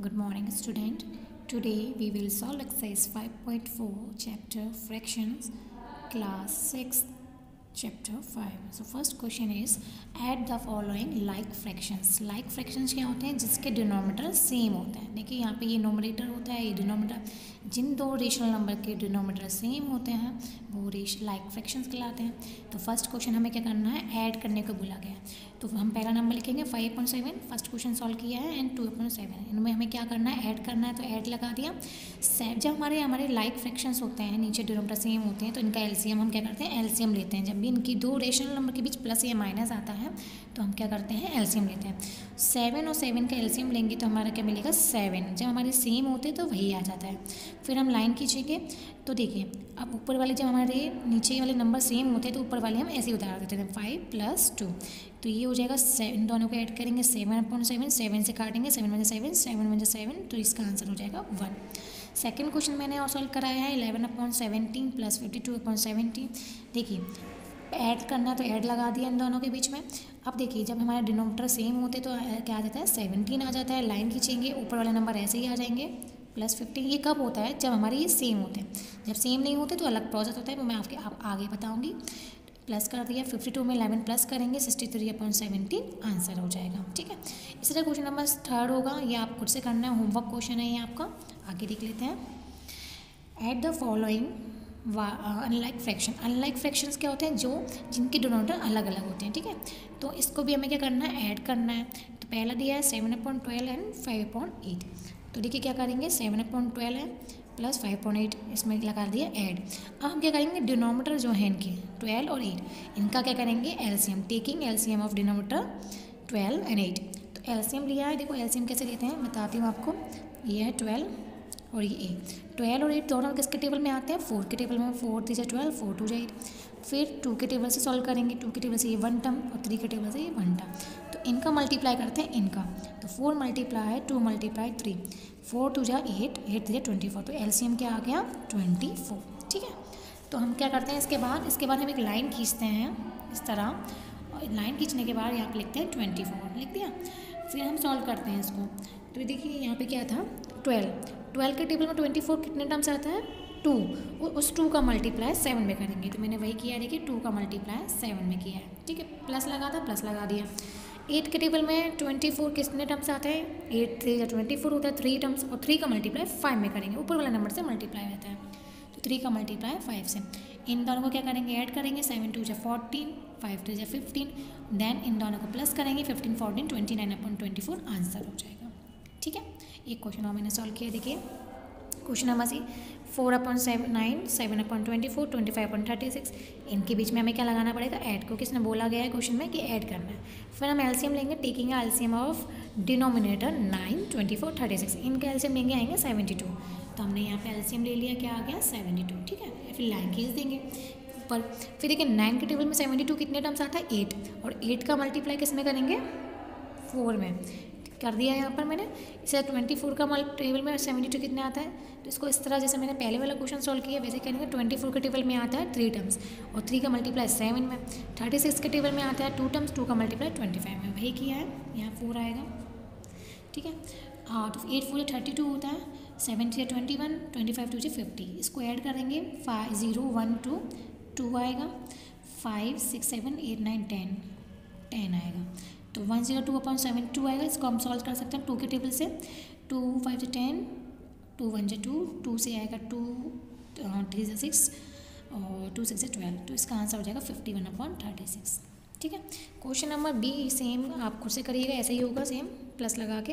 Good morning, student. Today we will solve exercise 5.4, chapter fractions, class 6, chapter 5. So first question is add the following like fractions. Like fractions क्या होते हैं जिसके denominator same होता है देखिए यहाँ पे ये नोमिनेटर होता है ये डिनोमीटर जिन दो रेशनल नंबर के डिनोमीटर सेम होते हैं वो रेश लाइक फ्रैक्शंस कहलाते हैं तो फ़र्स्ट क्वेश्चन हमें क्या करना है ऐड करने को बोला गया है तो हम पहला नंबर लिखेंगे five point seven first question solve किया है एंड टू पॉइंट सेवन इनमें हमें क्या करना है? ऐड करना है तो ऐड लगा दिया. जब हमारे हमारे लाइक फ्रैक्शंस होते हैं, नीचे डिनोमीटर सेम होते हैं तो इनका एलसीएम हम क्या करते हैं? एलसीएम लेते हैं. जब भी इनकी दो रेशनल नंबर के बीच प्लस या माइनस आता है तो हम क्या करते हैं? एलसीएम लेते हैं. सेवन और सेवन का एलसीएम लेंगे तो हमारा क्या मिलेगा? सेवन जब हमारे सेम होते हैं तो वही आ जाता है. फिर हम लाइन खींचेंगे. तो देखिए अब ऊपर वाले जब हमारे नीचे वाले नंबर सेम होते हैं तो ऊपर वाले हम ऐसे उतार देते हैं फाइव प्लस टू तो ये हो जाएगा सेवन दोनों को ऐड करेंगे सेवन अपॉइंट सेवन सेवन से काटेंगे seven one seven seven one seven तो इसका आंसर हो जाएगा वन सेकेंड क्वेश्चन मैंने और सॉल्व कराया है eleven upon seventeen plus fifty two upon seventeen देखिए ऐड करना तो ऐड लगा दिया इन दोनों के बीच में. अब देखिए, जब हमारे डिनोमीटर सेम होते तो क्या आ जाता है? सेवनटीन आ जाता है लाइन खींचेंगे, ऊपर वाले नंबर ऐसे ही आ जाएँगे. प्लस फिफ्टीन ये कब होता है? जब हमारे ये सेम होते हैं। जब सेम नहीं होते तो अलग प्रोसेस होता है। वो मैं आपके, आप आगे बताऊँगी। प्लस कर दिया फिफ्टी टू में इलेवन प्लस करेंगे sixty three upon seventeen answer हो जाएगा। ठीक है? इसी तरह क्वेश्चन नंबर थर्ड होगा। ये आप खुद से करना है। होमवर्क क्वेश्चन है ये आपका। आगे देख लेते हैं। At the following unlike fraction unlike fractions क्या होते हैं? जो जिनके डिनोमीटर अलग अलग होते हैं। ठीक है? तो इसको भी हमें क्या करना है? ऐड करना है। तो पहला दिया है seven upon twelve and five upon eight तो देखिए क्या करेंगे? सेवन अपॉइंट ट्वेल्व है प्लस फाइव पॉइंट एट इसमें लगा दिया ऐड अब हम क्या करेंगे? डिनोमीटर जो है इनके ट्वेल्व और एट इनका क्या करेंगे? LCM taking LCM of denominator twelve and eight तो एलसीएम लिया है, देखो एलसीएम कैसे लेते हैं? बताती हूँ आपको। ये है ट्वेल्व और ये एट ट्वेल्व और एट दोनों किसके टेबल में आते हैं? फोर के टेबल में फोर थ्री से ट्वेल्व फोर टू एट फिर टू के टेबल से सॉल्व करेंगे। टू के टेबल से ये वन टर्म और थ्री के टेबल से ये वन टर्म इनका मल्टीप्लाई करते हैं इनका। तो four multiply two multiply three four two जा eight eight three twenty four तो एलसीएम क्या आ गया? ट्वेंटी फोर ठीक है? तो हम क्या करते हैं इसके बाद? इसके बाद हम एक लाइन खींचते हैं इस तरह। और लाइन खींचने के बाद यहाँ पे लिखते हैं ट्वेंटी फोर लिख दिया? फिर हम सॉल्व करते हैं इसको। तो देखिए यहाँ पे क्या था? ट्वेल्व ट्वेल्व के टेबल में ट्वेंटी फोर कितने टर्म्स आता है? टू उस टू का मल्टीप्लाई सेवन में करेंगे। तो मैंने वही किया देखिए टू का मल्टीप्लाई सेवन में किया है। ठीक है? प्लस लगा था प्लस लगा दिया। एट के टेबल में ट्वेंटी फोर कितने टर्म्स आते हैं? एट, थ्री या ट्वेंटी फोर होता है थ्री टर्म्स और थ्री का मल्टीप्लाई फाइव में करेंगे। ऊपर वाले नंबर से मल्टीप्लाई होता है। तो थ्री का मल्टीप्लाई फाइव से। इन दोनों को क्या करेंगे? ऐड करेंगे। सेवन टू या फोर्टीन फाइव टू या फिफ्टीन देन इन दोनों को प्लस करेंगे। Fifteen fourteen twenty nine upon twenty four answer हो जाएगा। ठीक है? एक क्वेश्चन और मैंने सॉल्व किया, देखिए। Question number C four upon seven, nine, seven upon twenty four, twenty five upon thirty six. इनके बीच में हमें क्या लगाना पड़ेगा? ऐड को किसने बोला गया है क्वेश्चन में कि ऐड करना है। फिर हम एलसीएम लेंगे taking LCM of denominator nine twenty four thirty six इनका एलसीएम लेंगे, आएँगे सेवेंटी टू तो हमने यहाँ पे एलसीएम ले लिया, क्या आ गया? सेवेंटी टू ठीक है? फिर लाइन खींच देंगे। ऊपर फिर देखिए नाइन के टेबल में सेवेंटी टू कितने टर्म्स आता है? एट और एट का मल्टीप्लाई किसमें करेंगे? फोर में। कर दिया है यहाँ पर मैंने। इसे ट्वेंटी फोर का मल टेबल में सेवेंटी टू कितने आता है? तो इसको इस तरह जैसे मैंने पहले वाला क्वेश्चन सॉल्व किया, वैसे करेंगे ट्वेंटी फोर के टेबल में आता है थ्री टर्म्स और थ्री का मल्टीप्लाई सेवन में। थर्टी सिक्स के टेबल में आता है टू टर्म्स टू का मल्टीप्लाई ट्वेंटी फाइव में। वही किया है, यहाँ फोर आएगा। ठीक है? हाँ तो एट फोर थर्टी टू होता है seven three twenty one twenty five two जी फिफ्टी इसको ऐड करेंगे five zero one two two आएगा। Five six seven eight nine ten ten आएगा। तो one zero two upon seven two आएगा। इसको हम सॉल्व कर सकते हैं टू के टेबल से। टू फाइव से टेन टू वन से टू टू से आएगा टू थ्री से सिक्स और टू सिक्स से ट्वेल्व तो इसका आंसर हो जाएगा fifty one upon thirty six ठीक है? क्वेश्चन नंबर बी सेम आप खुद से करिएगा, ऐसे ही होगा सेम प्लस लगा के।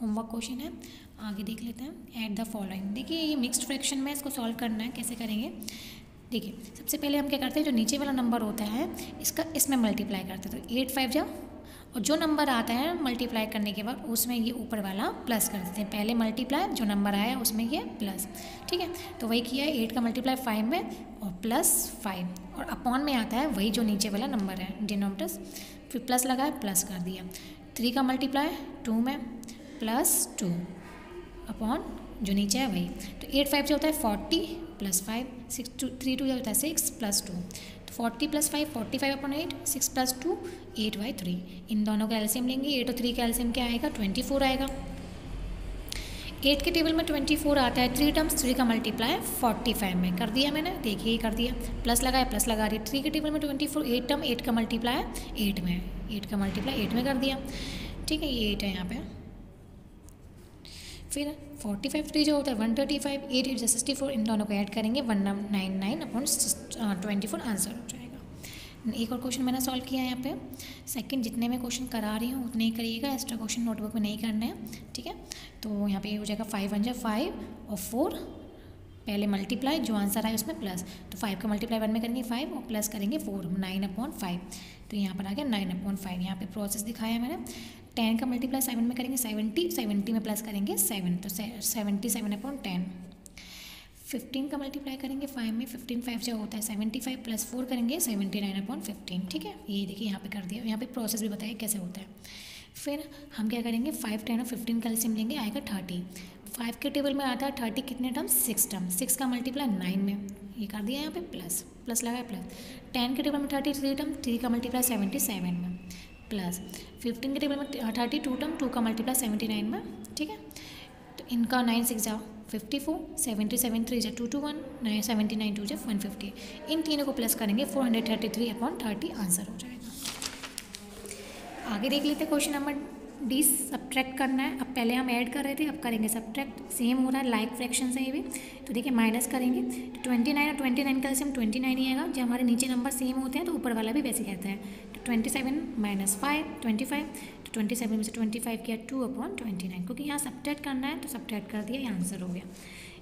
होमवर्क क्वेश्चन है। आगे देख लेते हैं। एट द फॉलोइंग देखिए, ये मिक्सड फ्रैक्शन में इसको सॉल्व करना है, कैसे करेंगे? देखिए, सबसे पहले हम क्या करते हैं, जो नीचे वाला नंबर होता है, इसका, इसमें मल्टीप्लाई करते हैं। तो एट फाइव जा और जो नंबर आता है मल्टीप्लाई करने के बाद, उसमें ये ऊपर वाला प्लस कर देते हैं। पहले मल्टीप्लाई जो नंबर आया, उसमें ये प्लस ठीक है? तो वही किया है एट का मल्टीप्लाई फाइव में और प्लस फाइव और अपॉन में आता है, वही जो नीचे वाला नंबर है डिनोमिटस फिर प्लस लगाया प्लस कर दिया। थ्री का मल्टीप्लाई टू में प्लस टू अपॉन जो नीचे है, वही। तो एट फाइव जो होता है forty plus five six two three two जो होता है six plus two forty plus five, forty five upon eight, six plus two, eight by three. इन दोनों का एल्सियम लेंगे, एट और थ्री का एल्सियम क्या आएगा? ट्वेंटी फोर आएगा। एट के टेबल में ट्वेंटी फोर आता है, थ्री टर्म्स, थ्री का मल्टीप्लाई फोर्टी फाइव में। कर दिया मैंने, देखिए, कर दिया। प्लस लगाया, प्लस लगा रही थ्री के टेबल में twenty four, eight term, eight का मल्टीप्लाई एट में। एट का मल्टीप्लाई एट में कर दिया। ठीक है, ये एट है यहाँ पे। फिर फोर्टी फाइव थ्री जो होता है one thirty five eight eight sixty four इन दोनों को ऐड करेंगे one nine nine upon twenty four answer हो जाएगा। एक और क्वेश्चन मैंने सॉल्व किया है यहाँ पे। सेकंड जितने मैं क्वेश्चन करा रही हूँ, उतने ही करिएगा। एक्स्ट्रा क्वेश्चन नोटबुक में नहीं करना है, ठीक है? तो यहाँ पे हो जाएगा फाइव वन फाइव और फोर पहले मल्टीप्लाई जो आंसर आए उसमें प्लस तो फाइव का मल्टीप्लाई वन में करेंगे फाइव और प्लस करेंगे फोर नाइन अपॉन फाइव तो यहाँ पर आ गया नाइन अपॉन फाइव यहाँ पे प्रोसेस दिखाया मैंने। टेन का मल्टीप्लाई सेवन में करेंगे सेवेंटी सेवेंटी में प्लस करेंगे सेवन तो seventy seven upon ten fifteen का मल्टीप्लाई करेंगे फाइव में फिफ्टीन फाइव जो होता है सेवेंटी फाइव प्लस फोर करेंगे सेवेंटी नाइन अपॉन फिफ्टीन ठीक है? ये देखिए यहाँ पे कर दिया। यहाँ पे प्रोसेस भी बताया कैसे होता है। फिर हम क्या करेंगे? फाइव टेन और फिफ्टीन का कैल्शियम लेंगे, आएगा थर्टी फाइव के टेबल में आता है थर्टी कितने टर्म सिक्स टर्म सिक्स का मल्टीप्लाई नाइन में। ये कर दिया यहाँ पे प्लस प्लस लगाया प्लस टेन के टेबल में थर्टी थ्री टर्म थ्री का मल्टीप्लाई सेवेंटी सेवन में। प्लस फिफ्टीन के टेबल में थर्टी टू टर्म टू का मल्टीप्लाई सेवेंटी नाइन में, ठीक है? तो इनका नाइन सिक्स जाओ fifty four seventy seven three जो two two one nine seventy nine two जो वन फिफ्टी इन तीनों को प्लस करेंगे four hundred thirty three upon thirty answer हो जाएगा. आगे देख लेते क्वेश्चन नंबर डी सब्ट्रैक्ट करना है। अब पहले हम ऐड कर रहे थे, अब करेंगे सब्ट्रैक्ट। सेम हो रहा है लाइक फ्रैक्शन से ये भी। तो देखिए माइनस करेंगे। तो ट्वेंटी नाइन और ट्वेंटी नाइन का सेम ट्वेंटी नाइन ही आएगा। जब हमारे नीचे नंबर सेम होते हैं तो ऊपर वाला भी वैसे कहता है। तो twenty seven minus five twenty five तो ट्वेंटी सेवन में से ट्वेंटी फाइव किया टू अपॉन ट्वेंटी नाइन क्योंकि यहाँ सब्ट्रैक्ट करना है तो सब्ट्रैक्ट कर दिया, ये आंसर हो गया।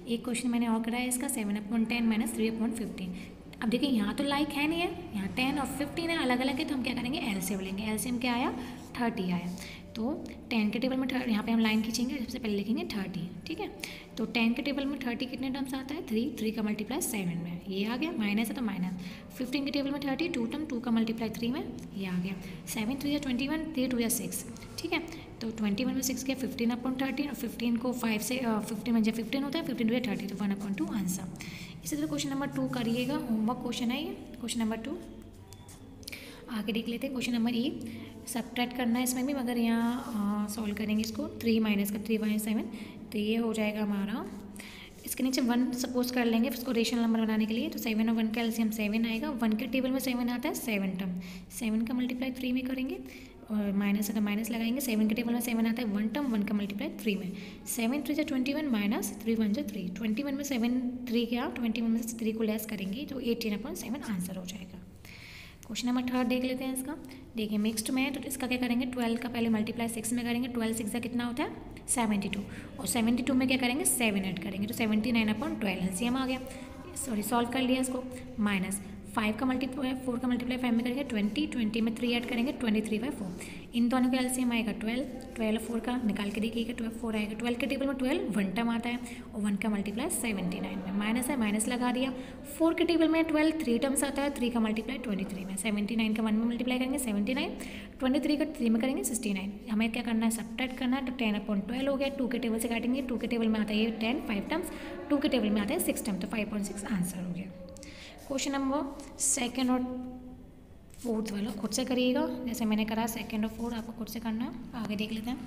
एक क्वेश्चन मैंने और कराया इसका seven upon ten minus three upon fifteen अब देखिए, यहाँ तो लाइक है नहीं है, यहाँ टेन और फिफ्टीन है अलग अलग है तो हम क्या करेंगे? एल एलसीएम लेंगे। एलसीएम क्या आया? थर्टी आया। तो टेन के टेबल में थर्टी यहाँ पे हम लाइन खींचेंगे, सबसे पहले लिखेंगे थर्टी, ठीक है? तो टेन के टेबल में थर्टी कितने टर्म्स आता है? थ्री थ्री का मल्टीप्लाई सेवन में, ये आ गया, माइनस है तो माइनस। फिफ्टीन के टेबल में थर्टी, टू टर्म, टू का मल्टीप्लाई थ्री में, ये आ गया। सेवन, थ्री या ट्वेंटी वन, थ्री टू या सिक्स, ठीक है? तो ट्वेंटी वन में सिक्स किया फिफ्टीन अपॉन थर्टीन और फिफ्टीन को फाइव से फिफ्टीन में जब फिफ्टीन होता है, फिफ्टीन टू या थर्टी तो वन अपॉन टू आंसर। इसी तरह क्वेश्चन नंबर टू करिएगा, होमवर्क क्वेश्चन है ये, क्वेश्चन नंबर टू। आगे देख लेते हैं, क्वेश्चन नंबर ई सब्ट्रैक्ट करना है इसमें भी, मगर यहाँ सॉल्व करेंगे इसको थ्री माइनस का थ्री माइनस सेवन तो ये हो जाएगा हमारा। इसके नीचे वन सपोज़ कर लेंगे इसको रेशनल नंबर बनाने के लिए तो सेवन और वन का एल्सियम सेवन आएगा वन के टेबल में सेवन आता है सेवन टर्म सेवन का मल्टीप्लाई थ्री में करेंगे, और माइनस अगर माइनस लगाएँगे सेवन के टेबल में सेवन आता है वन टर्म वन का मल्टीप्लाई थ्री में। सेवन थ्री जो twenty one minus three one जो थ्री ट्वेंटी वन में सेवन थ्री क्या? ट्वेंटी वन में से थ्री को लेस करेंगे तो एटीन अपॉइंट सेवन आंसर हो जाएगा। क्वेश्चन नंबर थर्ड देख लेते हैं इसका। देखिए मिक्सड में तो इसका क्या करेंगे? ट्वेल्व का पहले मल्टीप्लाई सिक्स में करेंगे। ट्वेल्व सिक्स का कितना होता है? सेवेंटी टू और सेवेंटी टू में क्या करेंगे? सेवन एड करेंगे। तो सेवेंटी नाइन अपॉन ट्वेल्व एल आ गया। सॉरी सॉल्व कर लिया इसको। माइनस फाइव का मल्टीप्लाई फोर का मल्टीप्लाई फाइव में करेंगे ट्वेंटी ट्वेंटी में थ्री ऐड करेंगे ट्वेंटी थ्री बाई फोर इन दोनों का एलसीएम आएगा ट्वेल्व ट्वेल्व फोर का निकाल के देखिएगा ट्वेल्व फोर आएगा. ट्वेल्व के टेबल में ट्वेल्व वन टर्म आता है और वन का मल्टीप्लाई सेवेंटी नाइन में. माइनस है माइनस लगा दिया. फोर के टेबल में ट्वेल्व थ्री टर्म्स आता है थ्री का मल्टीप्लाई ट्वेंटी थ्री में. सेवेंटी नाइन का वन में मल्टीप्लाई करेंगे सेवेंटी नाइन ट्वेंटी थ्री का थ्री में करेंगे सिक्सटी नाइन हमें क्या करना है? सब्ट्रैक्ट करना है तो टेन अपॉइंट ट्वेल्व हो गया. टू के टेबल से काटेंगे टू के टेबल में आता है ये टेन फाइव टर्म्स टू के टेबल में आता है सिक्स टर्म तो फाइव पॉइंट सिक्स आंसर हो गया. क्वेश्चन नंबर सेकेंड और फोर्थ वाला, खुद से करिएगा। जैसे मैंने करा, सेकेंड और फोर्थ, आपको खुद से करना आगे देख लेते हैं।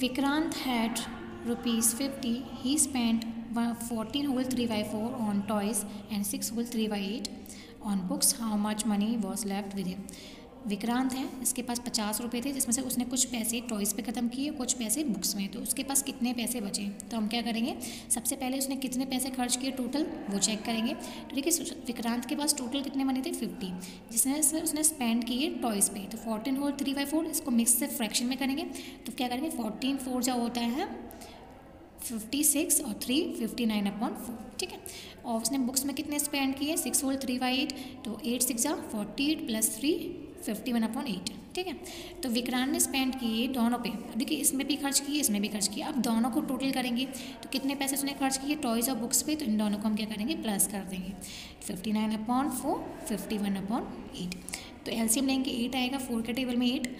Vikrant had rupees fifty he spend fourteen whole three by four on toys and six whole three by eight on books how much money was left with him Vikrant है, इसके पास पचास रुपये थे, जिसमें से उसने कुछ पैसे टॉयज़ पे ख़त्म किए, कुछ पैसे बुक्स में। तो उसके पास कितने पैसे बचे? तो हम क्या करेंगे? सबसे पहले उसने कितने पैसे खर्च किए टोटल वो चेक करेंगे। तो देखिए विक्रांत के पास टोटल कितने बने थे? फिफ्टी जिसने उसने स्पेंड किए टॉयज़ पे। तो fourteen whole three by four इसको मिक्स से फ्रैक्शन में करेंगे। तो क्या करेंगे? फोर्टीन फोर जो होता है फिफ्टी सिक्स और three fifty nine upon four ठीक है? और उसने बुक्स में कितने स्पेंड किए? Six whole three by eight तो एट सिक्स जा forty eight plus three fifty one upon eight ठीक है? तो विक्रांत ने स्पेंड किए दोनों पे। देखिए, इसमें भी खर्च किए, इसमें भी खर्च किए। अब दोनों को टोटल करेंगे। तो कितने पैसे उसने खर्च किए? टॉयज़ और बुक्स पे तो इन दोनों को हम क्या करेंगे? प्लस कर देंगे। Fifty nine upon four fifty one upon eight तो एलसीएम लेंगे एट आएगा फोर के टेबल में एट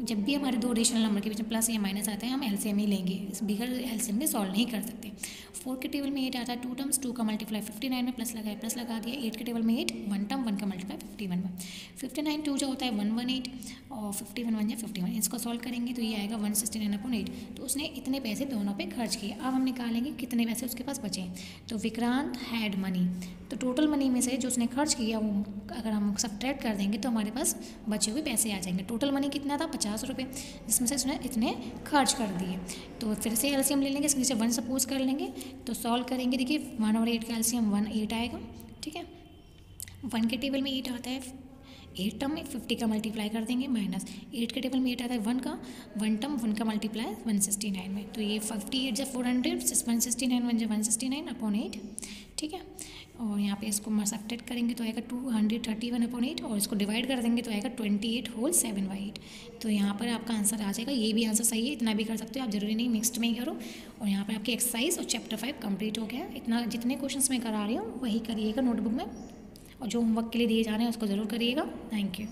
जब भी हमारे दो रेशनल नंबर के बीच में प्लस या माइनस आते हैं, हम एलसीएम ही लेंगे। इस बिगर एलसीएम में सॉल्व नहीं कर सकते। फोर के टेबल में एट आता है टू टर्म्स टू का मल्टीप्लाई फिफ्टी नाइन में प्लस लगाया प्लस लगा दिया एट के टेबल में एट वन टर्म वन का मल्टीप्लाई फिफ्टी वन में। फिफ्टी नाइन टू जो होता है वन वन एट और फिफ्टी वन वन या फिफ्टी वन। इसको सॉल्व करेंगे तो ये आएगा one sixty nine upon eight. तो उसने इतने पैसे दोनों पे खर्च किए। अब हम निकालेंगे कितने पैसे उसके पास बचे तो विक्रांत हैड मनी तो टोटल मनी में से जो उसने खर्च किया, वो अगर हम सब कर देंगे तो हमारे पास बचे हुए पैसे आ जाएँगे। टोटल मनी कितना था? पचास रुपये जिसमें से उसने इतने खर्च कर दिए। तो फिर से एल्सियम ले लेंगे, इसके नीचे वन सपोज़ कर लेंगे। तो सॉल्व करेंगे, देखिए वन और एट का एल्सियम वन एट आएगा। ठीक है? वन के टेबल में एट आता है। एट टर्म में फिफ्टी का मल्टीप्लाई कर देंगे माइनस एट के टेबल में एट आता है वन का वन टर्म वन का मल्टीप्लाई वन सिक्सटी नाइन में। तो ये फिफ्टी एट जब four hundred one sixty nine one जब one sixty nine upon eight ठीक है? और यहाँ पे इसको सब्ट्रैक्ट करेंगे तो आएगा two hundred thirty one upon eight और इसको डिवाइड कर देंगे तो आएगा twenty eight whole seven by eight तो यहाँ पर आपका आंसर आ जाएगा, ये भी आंसर सही है, इतना भी कर सकते हो, आप ज़रूरी नहीं मिक्सड में ही करो। और यहाँ पर आपकी एक्सरसाइज और चैप्टर फाइव कंप्लीट हो गया। इतना जितने क्वेश्चन मैं करा रही हूँ, वही करिएगा नोटबुक में। और जो होमवर्क के लिए दिए जा रहे हैं उसको ज़रूर करिएगा। Thank you